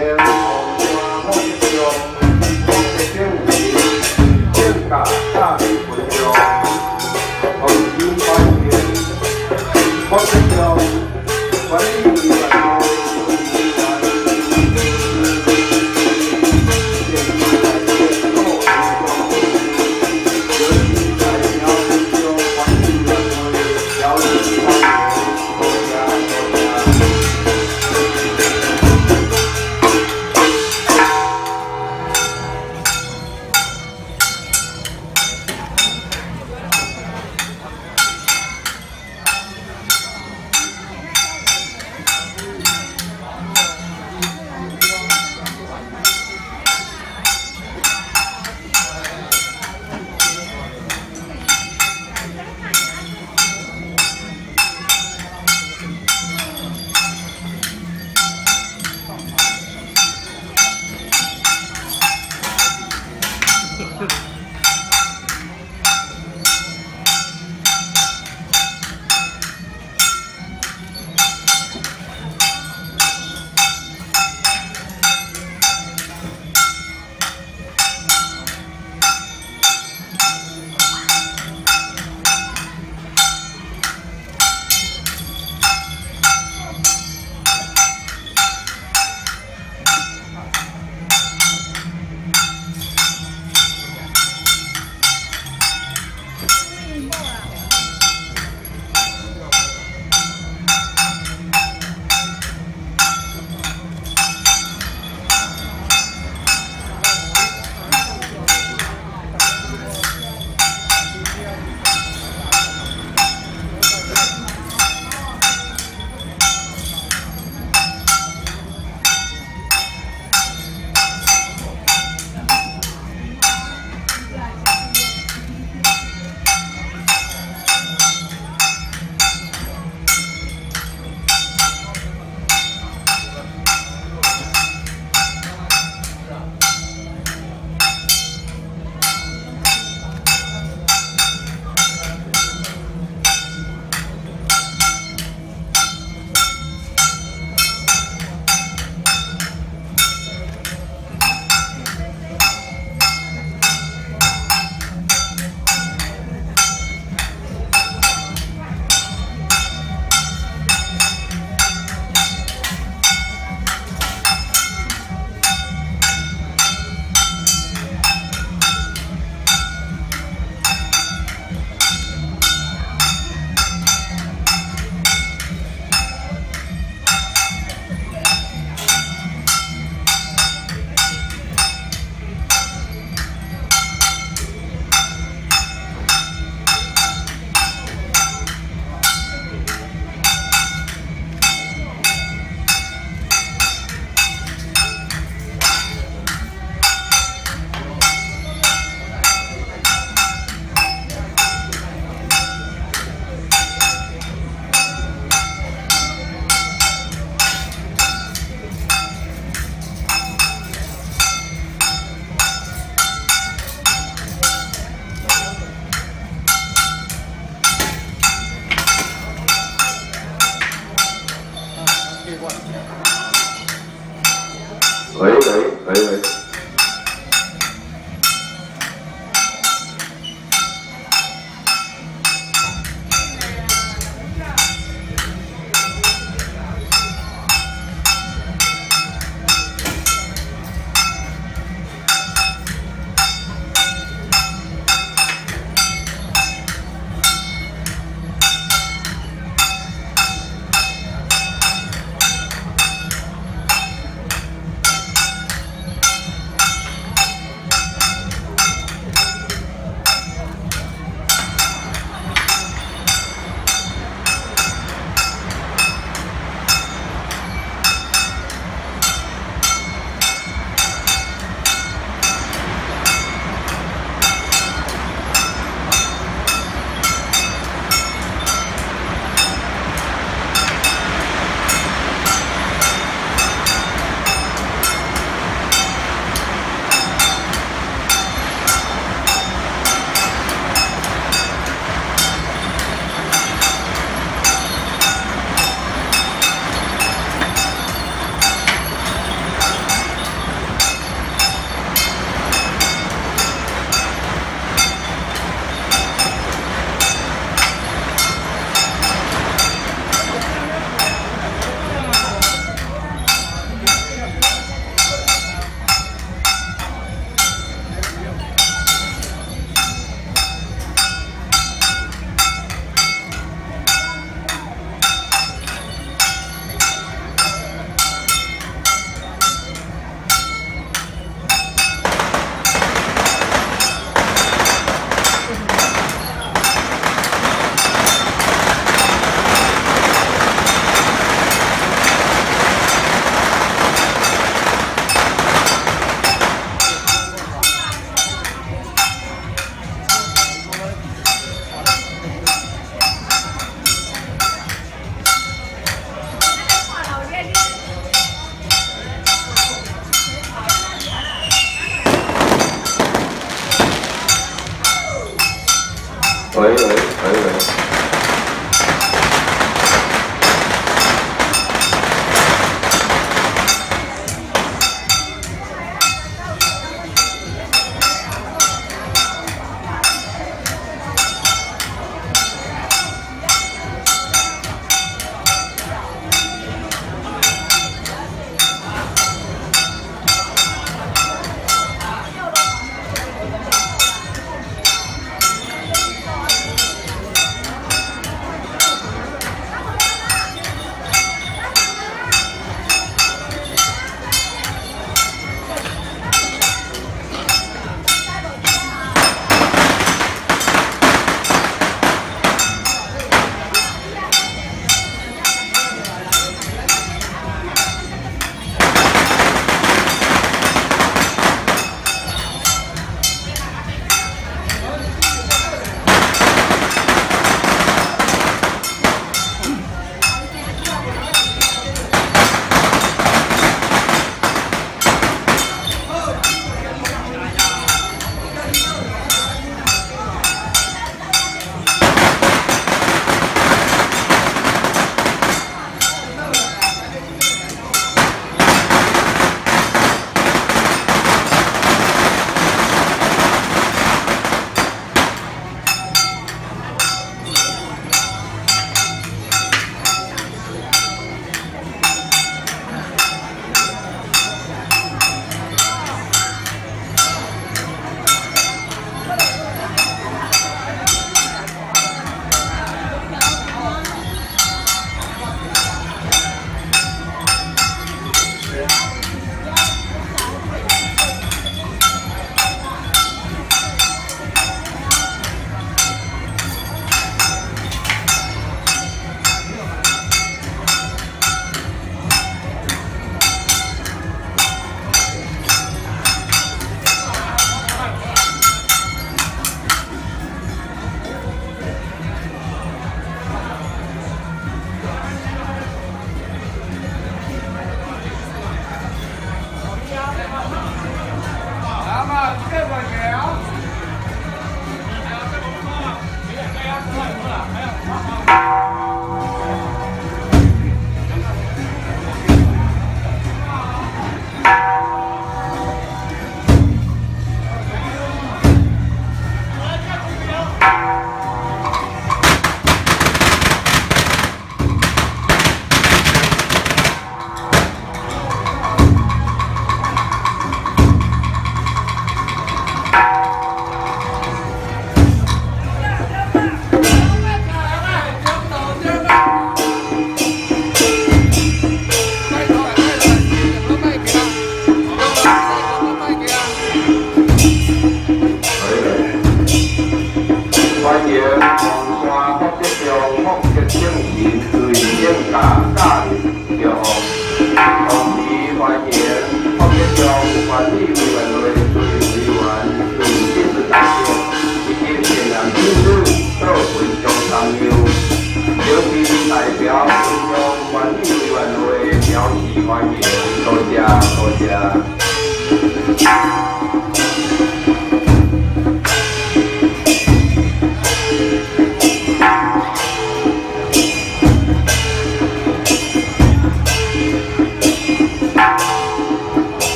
天从是吧后期无视技术先